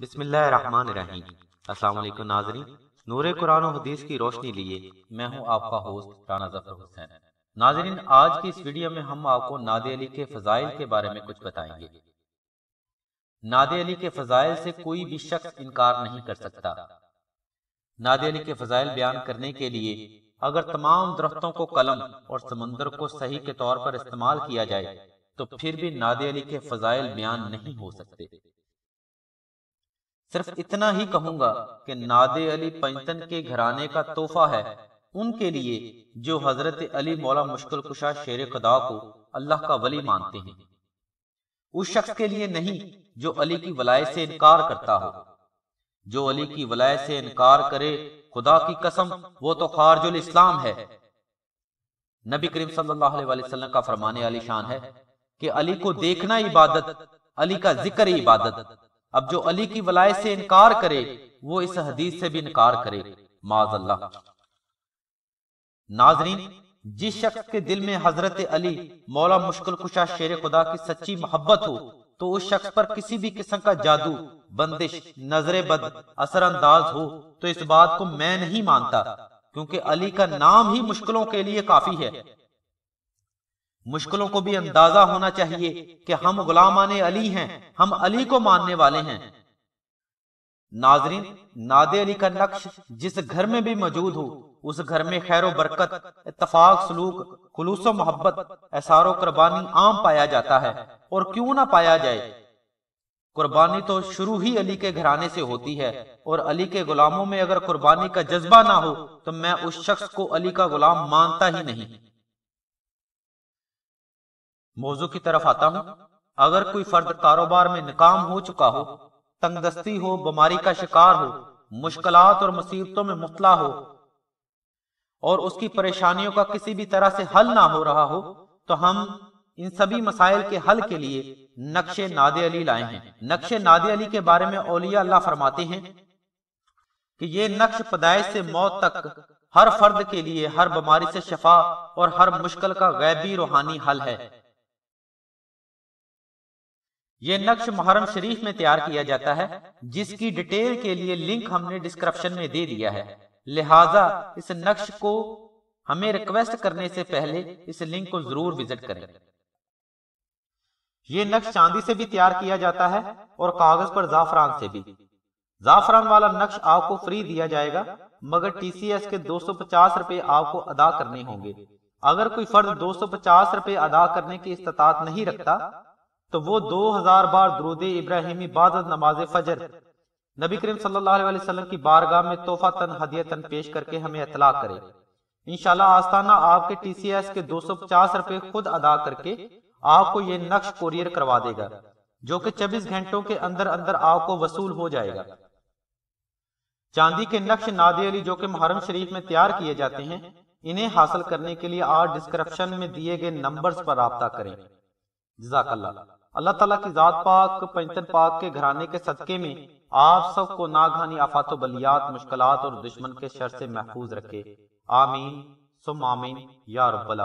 बिस्मिल्लाहिर्रहमानिर्रहीम। नाजरीन। कुरान हदीस की रोशनी लिए मैं हूँ आपका होस्ट राना ज़फ़र हुसैन। नाजरीन, आज की इस वीडियो में हम आपको नादे अली के फजाइल के बारे में कुछ बताएँगे। नादे अली के फजाइल से कोई भी शख्स इनकार नहीं कर सकता। नादे अली के फजाइल बयान करने के लिए अगर तमाम दरख्तों को कलम और समंदर को सही के तौर पर इस्तेमाल किया जाए तो फिर भी नादे अली के फजाइल बयान नहीं हो सकते। सिर्फ़ इतना ही कहूँगा कि नादे अली पंचतन के घराने का तोहफा है। उनके लिए जो हज़रत अली मौला मुश्किल कुशा शेर खुदा को अल्लाह का वली मानते हैं। उस शख्स के लिए नहीं, जो अली की वलाय से इनकार करता हो। जो अली की वलाय से इनकार करे खुदा की कसम, वो तो खारजुल इस्लाम है। नबी करीम सल्लल्लाहु अलैहि वसल्लम का फरमाने वाली शान है कि अली को देखना इबादत, अली का ज़िक्र इबादत। अब जो अली की वलाय से इनकार करे, वो इस हदीस से भी इनकार करे। माज अल्लाह नाजरीन, जिस शख्स के दिल में हज़रत अली, मौला मुश्किल कुशा शेर खुदा की सच्ची मोहब्बत हो तो उस शख्स पर किसी भी किस्म का जादू, बंदिश नज़र बद असरअंदाज हो तो इस बात को मैं नहीं मानता, क्योंकि अली का नाम ही मुश्किलों के लिए काफ़ी है। मुश्किलों को भी अंदाज़ा होना चाहिए कि हम गुलामान अली हैं, हम अली को मानने वाले हैं। नाजरीन, नादे अली का नक्श जिस घर में भी मौजूद हो, उस घर में खैर बरकत इतफाक सलूक, खुलूस मोहब्बत, एसारो कुर्बानी आम पाया जाता है, और क्यों ना पाया जाए? कुर्बानी तो शुरू ही अली के घराने से होती है, और अली के गुलामों में अगर कुर्बानी का जज्बा ना हो तो मैं उस शख्स को अली का गुलाम मानता ही नहीं। मौजू की तरफ़ आता हूँ। अगर कोई फर्द कारोबार में नाकाम हो चुका हो, तंगदस्ती हो, बीमारी का शिकार हो मुश्किल और मुसीबतों में मुतला हो, और उसकी परेशानियों का किसी भी तरह से हल ना हो रहा हो तो हम इन सभी मसाइल के हल के लिए नक्शे नादे अली लाए हैं। नक्शे नादे अली के बारे में औलिया अल्लाह फरमाते हैं कि ये नक्श पदाइश से मौत तक हर फर्द के लिए, हर बीमारी से शफा और हर मुश्किल का गैबी रूहानी हल है। ये नक्श मुहर्रम शरीफ में तैयार किया जाता है, जिसकी डिटेल के लिए लिंक हमने डिस्क्रिप्शन में दे दिया है। लिहाजा, इस नक्श को हमें रिक्वेस्ट करने से पहले इस लिंक को ज़रूर विज़िट करें। ये नक्श चांदी से भी तैयार किया जाता है और कागज़ पर जाफरान से भी। जाफरान वाला नक्श आपको फ्री दिया जाएगा, मगर टीसीएस के 250 रुपए आपको अदा करने होंगे। अगर कोई फर्द 250 रुपए अदा करने की इस्तात नहीं रखता तो वो दो हज़ार बार द्रुद इब्राहिमी बाद नमाज़ फजर। नबी करीम सल्लल्लाहु अलैहि वसल्लम की बारगाह में तोहफा तन हदियतन पेश करके हमें इतला करे। इनशाला आस्ताना आपके टीसीएस के दो सौ पचास रुपए खुद अदा करके आपको ये नक्श कोरियर करवा देगा जो कि 24 घंटों के अंदर अंदर आपको वसूल हो जाएगा। चांदी के नक्श नादे अली जो कि मुहर्रम शरीफ में तैयार किए जाते हैं इन्हें हासिल करने के लिए आज डिस्क्रिप्शन में दिए गए नंबर्स पर रबता करें। जजाकल्ला अल्लाह तला की जात पाक पंचन पाक के घराने के सदके में आप सबको नागहानी आफात बलियात मुश्किल और दुश्मन के शर से महफूज रखे। आमीन सुम आमीन, या रब्बल